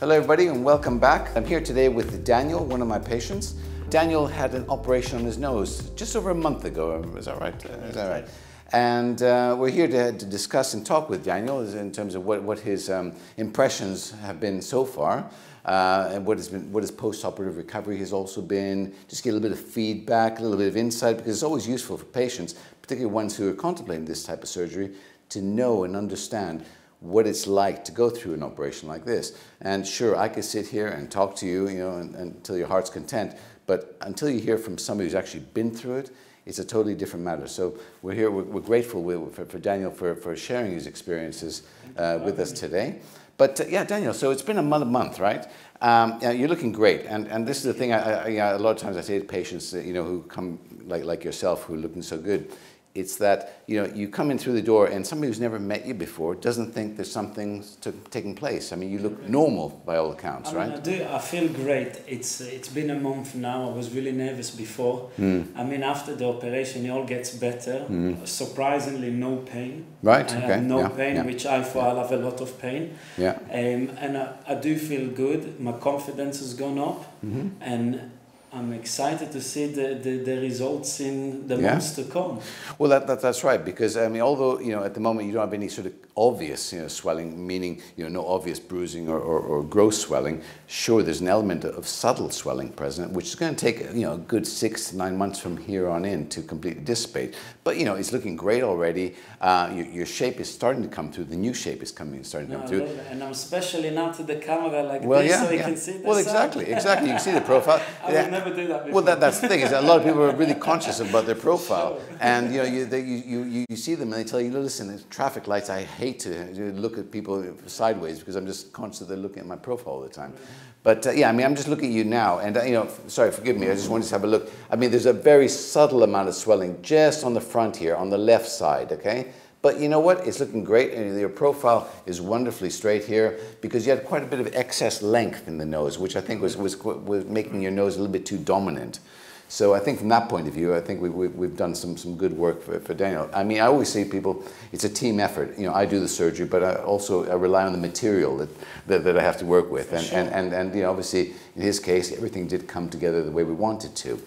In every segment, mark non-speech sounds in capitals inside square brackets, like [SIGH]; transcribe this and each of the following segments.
Hello, everybody, and welcome back. I'm here today with Daniel, one of my patients. Daniel had an operation on his nose just over a month ago. Is that right? Is that right? And uh, we're here to, to, discuss and talk with Daniel in terms of what, what his um, impressions have been so far. Uh, and what has been what his post-operative recovery has also been. Just get a little bit of feedback, a little bit of insight, because it's always useful for patients, particularly ones who are contemplating this type of surgery, to know and understand what it's like to go through an operation like this. And sure, I could sit here and talk to you, you know, and, until your heart's content, but until you hear from somebody who's actually been through it, it's a totally different matter. So we're here, we're, we're grateful for, for, Daniel for, for sharing his experiences uh, with us today. But uh, yeah, Daniel, so it's been a month, month right? Um, yeah, you're looking great. And, and this is the thing, I, I, yeah, a lot of times I say to patients, you know, who come like, like yourself, who are looking so good, it's that you know you come in through the door and somebody who's never met you before doesn't think there's something to, taking place. I mean, you look normal by all accounts, I right? Mean, I do. I feel great. It's it's been a month now. I was really nervous before. Mm. I mean, after the operation, it all gets better. Mm. Surprisingly, no pain. Right. I okay. have no yeah. pain, yeah. which I thought yeah. I'll have a lot of pain. Yeah. Um, and I, I do feel good. My confidence has gone up, mm -hmm. and I'm excited to see the, the, the results in the yeah. months to come. Well, that, that, that's right, because I mean, although, you know, at the moment you don't have any sort of obvious, you know, swelling, meaning, you know, no obvious bruising or, or, or gross swelling, sure, there's an element of subtle swelling present, which is going to take, you know, a good six to nine months from here on in to completely dissipate. But, you know, it's looking great already. Uh, your, your shape is starting to come through. The new shape is coming, starting to come through. And I'm especially now to the camera like well, this yeah, so you yeah. can see the Well, exactly, exactly. You can see the profile. [LAUGHS] never do that before. Well, that, that's the thing is a lot of people are really [LAUGHS] conscious about their profile, and you know you, they, you, you, you see them and they tell you, listen, there's traffic lights. I hate to look at people sideways because I'm just conscious they're looking at my profile all the time. But uh, yeah, I mean, I'm just looking at you now, and uh, you know, sorry, forgive me. I just wanted to have a look. I mean, there's a very subtle amount of swelling just on the front here, on the left side. Okay. But you know what? It's looking great, and your profile is wonderfully straight here because you had quite a bit of excess length in the nose, which I think was, was, was making your nose a little bit too dominant. So I think from that point of view, I think we, we, we've done some, some good work for, for Daniel. I mean, I always say people, it's a team effort. You know, I do the surgery, but I also I rely on the material that, that, that I have to work with. And, sure. and, and, and, you know, obviously, in his case, everything did come together the way we wanted to.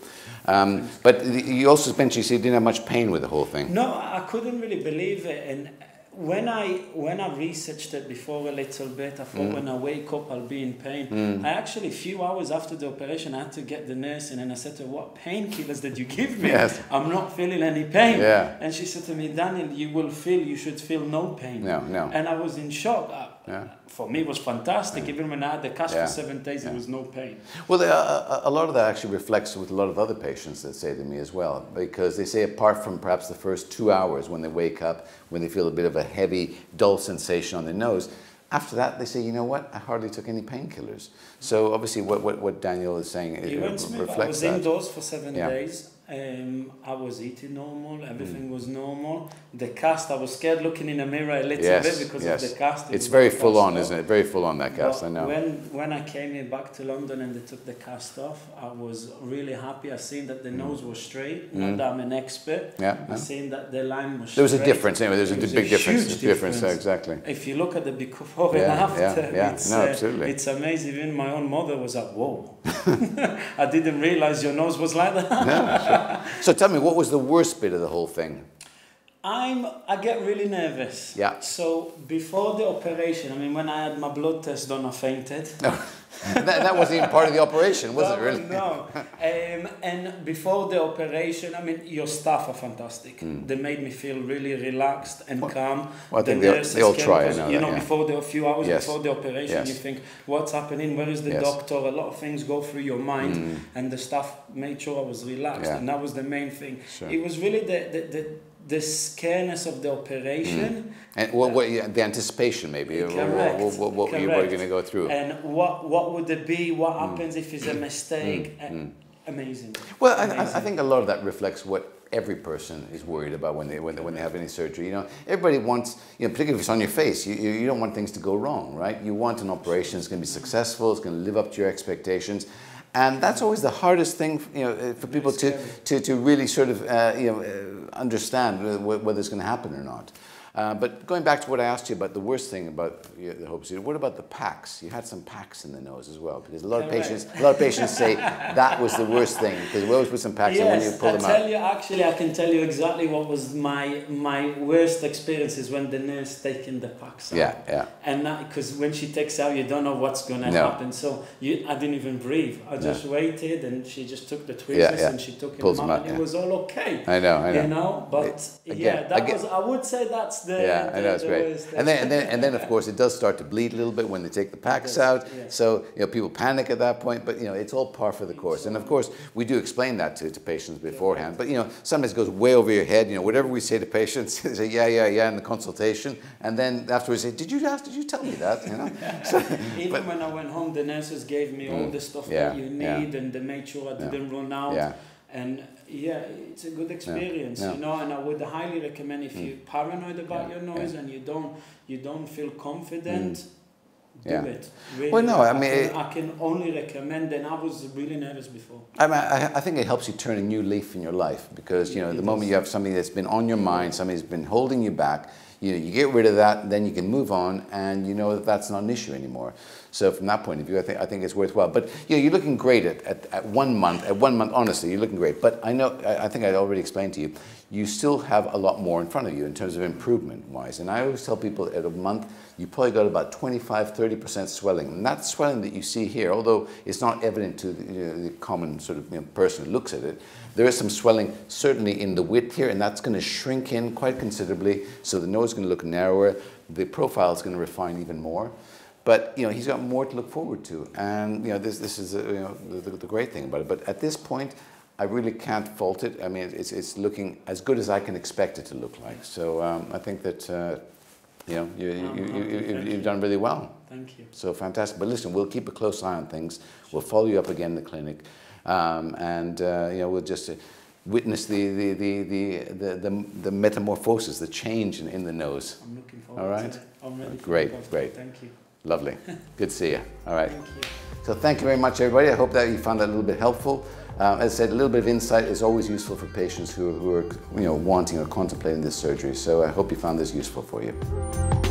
Um, but you also mentioned you said you didn't have much pain with the whole thing. No, I couldn't really believe it. And when I when I researched it before a little bit, I thought mm. when I wake up I'll be in pain. Mm. I actually a few hours after the operation I had to get the nurse in and I said to her, "What painkillers did you give me? Yes. I'm not feeling any pain." Yeah. And she said to me, "Daniel, you will feel. You should feel no pain." No, no. And I was in shock. I, yeah. For me, it was fantastic. Yeah. Even when I had the cast yeah. for seven days, yeah. there was no pain. Well, uh, a lot of that actually reflects with a lot of other patients that say to me as well, because they say apart from perhaps the first two hours when they wake up, when they feel a bit of a heavy, dull sensation on their nose, after that, they say, you know what, I hardly took any painkillers. So obviously what, what, what Daniel is saying it, it reflects I was that. indoors for seven days um, I was eating normal, everything mm. was normal. The cast, I was scared looking in the mirror a little yes, bit because yes. of the cast. It it's very full on, isn't it? Very full on that cast, but I know. When, when I came here back to London and they took the cast off, I was really happy. I seen that the mm. nose was straight. Mm. Not that I'm an expert. Yeah, I seen that the line was straight. There was straight. a difference anyway, there's a big a difference. Huge difference, difference exactly. If you look at the before [LAUGHS] yeah, and after, yeah, yeah. It's, no, uh, absolutely. it's amazing. Even my own mother was like, whoa. [LAUGHS] I didn't realize your nose was like that. [LAUGHS] no. So tell me, what was the worst bit of the whole thing? I'm I get really nervous. Yeah. So before the operation, I mean, when I had my blood test done, I fainted. No. [LAUGHS] that, that wasn't even part of the operation, was no, it really? No. Um, and before the operation, I mean, your staff are fantastic. Mm. They made me feel really relaxed and well, calm. Well, I think the they, all try, I know You that, know, yeah. before the, a few hours yes. before the operation, yes. you think, what's happening? Where is the yes. doctor? A lot of things go through your mind. Mm. And the staff made sure I was relaxed. Yeah. And that was the main thing. Sure. It was really the, the, the the scareness of the operation. Mm. And what, what, the anticipation maybe, Correct. what, what, what you were going to go through. And what, what would it be, what mm. happens mm. if it's a mistake. Mm. Amazing. Well, Amazing. I, I think a lot of that reflects what every person is worried about when they, when they, when they have any surgery. You know, everybody wants, you know, particularly if it's on your face, you, you don't want things to go wrong, right? You want an operation that's going to be successful, it's going to live up to your expectations. And that's always the hardest thing, you know, uh, for people to, to, to really sort of, uh, you know, uh, understand whether it's going to happen or not. Uh, but going back to what I asked you about the worst thing about the Hope Suite, what about the packs? You had some packs in the nose as well, because a lot of patients, a lot of patients say [LAUGHS] that was the worst thing because we always put some packs yes, in when you pull I them tell out. you, actually, I can tell you exactly what was my my worst experience is when the nurse taking the packs out. Yeah, yeah. And because when she takes out, you don't know what's gonna No. happen. So you, I didn't even breathe. I just waited, and she just took the tweezers Yeah, yeah. and she took Pulls him out, out, and yeah. it was all okay. I know, I know. You know, but Again, yeah, that again- was. I would say that's the. Yeah, the, I know it's great. And then, and then, and then, of course, it does start to bleed a little bit when they take the packs out. yeah. So you know, people panic at that point. But you know, it's all par for the course. And of course, we do explain that to, to patients beforehand. But you know, sometimes it goes way over your head. You know, whatever we say to patients, [LAUGHS] they say yeah, yeah, yeah in the consultation, and then afterwards say, did you ask? Did you tell me that? You know. [LAUGHS] So, Even but- when I went home, the nurses gave me all mm. the stuff yeah, that you yeah. need, and they made sure I didn't run out. Yeah. And yeah, it's a good experience, yeah. you know. And I would highly recommend if mm. you're paranoid about Yeah, your noise yeah. and you don't you don't feel confident, mm. do Yeah. it. Really. Well, no, I mean, can, it- I can only recommend. And I was really nervous before. I, mean, I, I think it helps you turn a new leaf in your life because you know It the moment you have something that's been on your mind, something that's been holding you back, you know, you get rid of that, then you can move on, and you know that that's not an issue anymore. So from that point of view, I think I think it's worthwhile. But you know, you're looking great at, at, at one month. At one month, honestly, you're looking great. But I know I, I think I already explained to you, you still have a lot more in front of you in terms of improvement wise. And I always tell people at a month, you probably got about 25, 30% swelling. And that swelling that you see here, although it's not evident to the, you know, the common sort of you know, person who looks at it, there is some swelling certainly in the width here, and that's going to shrink in quite considerably. So the nose is going to look narrower. The profile is going to refine even more. But you know he's got more to look forward to, and you know this this is uh, you know the, the, the great thing about it. But at this point, I really can't fault it. I mean, it's it's looking as good as I can expect it to look like. So um, I think that uh, you know you, you, you, you, thank you've, you. you've done really well. Thank you. So fantastic. But listen, we'll keep a close eye on things. We'll follow you up again in the clinic, um, and uh, you know we'll just. Uh, Witness the the, the, the, the, the the metamorphosis, the change in, in the nose. I'm looking forward All right. to it. I'm for Great, great. Thank you. Lovely. [LAUGHS] Good to see you. All right. Thank you. So thank you very much, everybody. I hope that you found that a little bit helpful. Um, as I said, a little bit of insight is always useful for patients who, who are, you know, wanting or contemplating this surgery. So I hope you found this useful for you.